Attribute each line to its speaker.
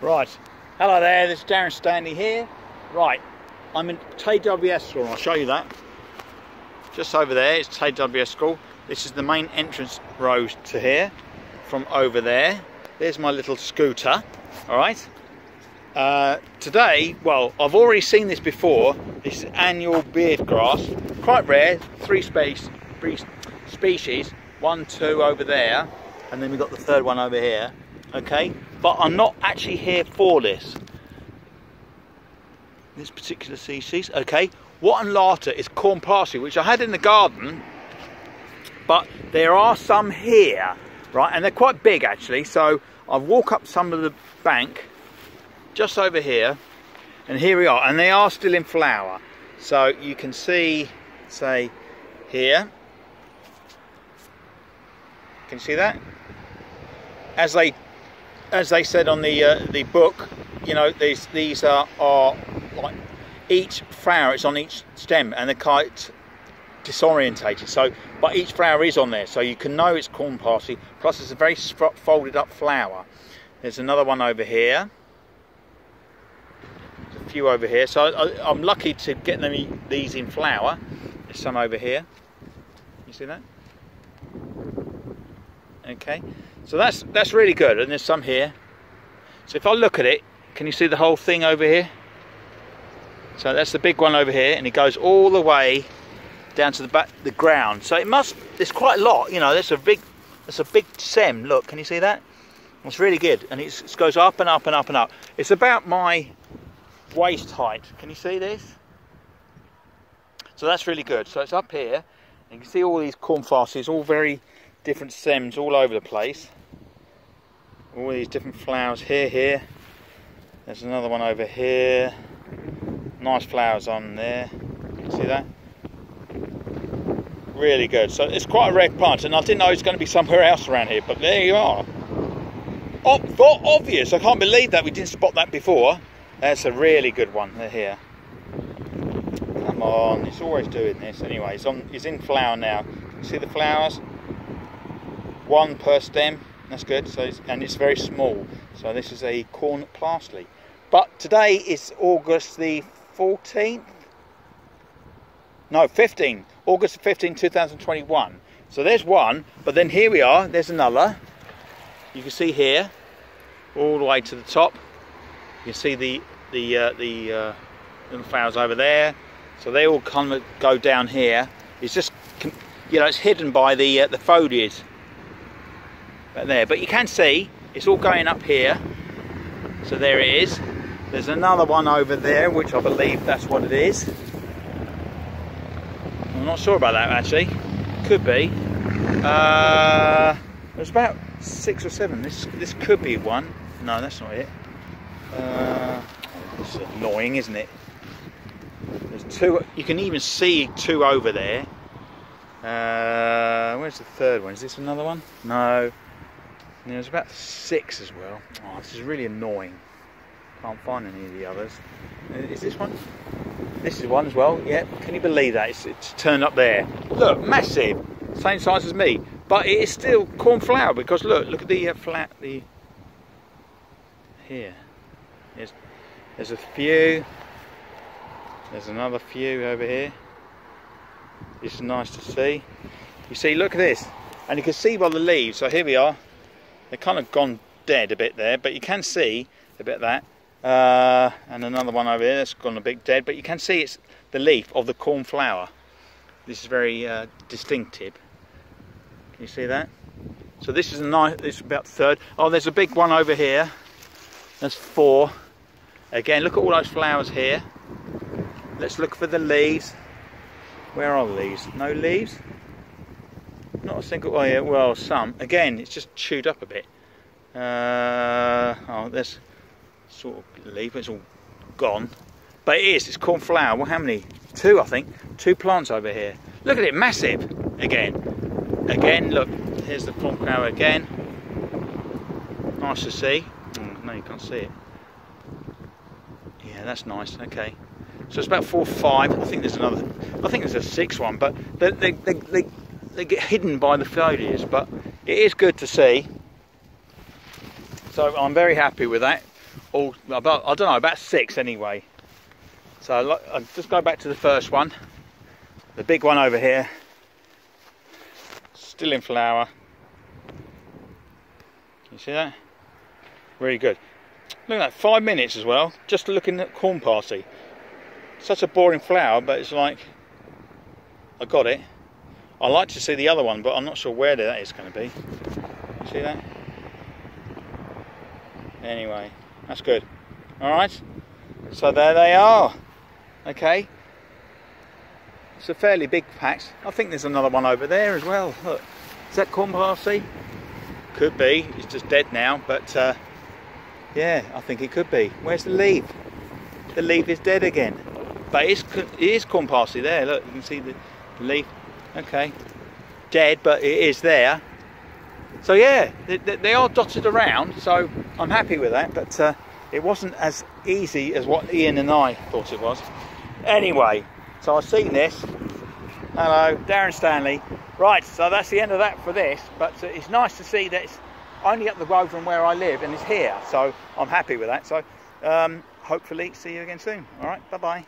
Speaker 1: Right, hello there, this is Darren Stanley here. Right, I'm in KWS School, I'll show you that. Just over there, it's KWS School. This is the main entrance road to here, from over there. There's my little scooter, all right? Uh, today, well, I've already seen this before. This annual beard grass, quite rare, three, space, three species, one, two over there, and then we've got the third one over here, okay? but I'm not actually here for this. This particular species, okay. Wotton is corn parsley, which I had in the garden, but there are some here, right, and they're quite big actually. So I walk up some of the bank, just over here, and here we are, and they are still in flower. So you can see, say, here. Can you see that? As they as they said on the uh, the book, you know, these these are, are like each flower is on each stem, and the kite disorientated. So, but each flower is on there, so you can know it's corn parsley. Plus, it's a very folded up flower. There's another one over here. There's a few over here. So I, am lucky to get them these in flower. There's some over here. You see that? Okay. So that's that's really good, and there's some here. So if I look at it, can you see the whole thing over here? So that's the big one over here, and it goes all the way down to the back, the ground. So it must. There's quite a lot, you know. There's a big, there's a big sem. Look, can you see that? It's really good, and it goes up and up and up and up. It's about my waist height. Can you see this? So that's really good. So it's up here. You can see all these corn fasters, all very different stems all over the place. All these different flowers here, here. There's another one over here. Nice flowers on there. See that? Really good. So it's quite a rare plant, and I didn't know it's going to be somewhere else around here, but there you are. Oh, obvious. I can't believe that we didn't spot that before. That's a really good one here. On, it's always doing this. Anyway, it's, on, it's in flower now. See the flowers? one per stem that's good. So it's, and it's very small. So this is a corn parsley. But today is August the 14th no 15 August 15 2021 so there's one but then here we are there's another. You can see here all the way to the top. You can see the the uh, the uh, little flowers over there so they all kind of go down here. It's just you know it's hidden by the uh, the foliage. But there. But you can see it's all going up here. So there it is. There's another one over there which I believe that's what it is. I'm not sure about that actually. Could be. Uh, there's about six or seven. This this could be one. No that's not it. Uh, it's annoying isn't it there's two you can even see two over there uh, where's the third one is this another one no there's about six as well. Oh, this is really annoying. Can't find any of the others. Is this one? This is one as well. Yeah. Can you believe that? It's, it's turned up there. Look, massive. Same size as me, but it is still cornflower because look, look at the uh, flat. The here. There's there's a few. There's another few over here. This is nice to see. You see, look at this, and you can see by the leaves. So here we are they're kind of gone dead a bit there, but you can see a bit of that. Uh, and another one over here that's gone a bit dead, but you can see it's the leaf of the cornflower. This is very uh, distinctive. Can you see that? So this is a nice, this is about third. Oh, there's a big one over here. There's four. Again, look at all those flowers here. Let's look for the leaves. Where are the leaves? No leaves? Not a single, oh yeah, well some. Again, it's just chewed up a bit. Uh, oh, there's sort of leaf, it's all gone. But it is, it's cornflower. Well, how many? Two, I think. Two plants over here. Look at it, massive. Again. Again, look, here's the cornflower again. Nice to see. Oh, no, you can't see it. Yeah, that's nice, okay. So it's about four or five. I think there's another. I think there's a sixth one, but they they, they, they, they get hidden by the foliage. But it is good to see. So I'm very happy with that. All about I don't know about six anyway. So I'll just go back to the first one, the big one over here, still in flower. You see that? Really good. Look at that, five minutes as well, just looking at corn parsley. Such a boring flower, but it's like, I got it. I like to see the other one, but I'm not sure where that is going to be. See that? Anyway, that's good. Alright, so there they are. Okay. It's a fairly big patch. I think there's another one over there as well. Look, is that corn parsley? Could be. It's just dead now, but uh, yeah, I think it could be. Where's the leaf? The leaf is dead again. But it is, it is corn parsley there. Look, you can see the leaf. Okay. Dead, but it is there. So yeah, they, they are dotted around, so I'm happy with that, but uh, it wasn't as easy as what Ian and I thought it was. Anyway, so I've seen this. Hello, Darren Stanley. Right, so that's the end of that for this, but uh, it's nice to see that it's only up the road from where I live and it's here, so I'm happy with that. So um, hopefully see you again soon. All right, bye-bye.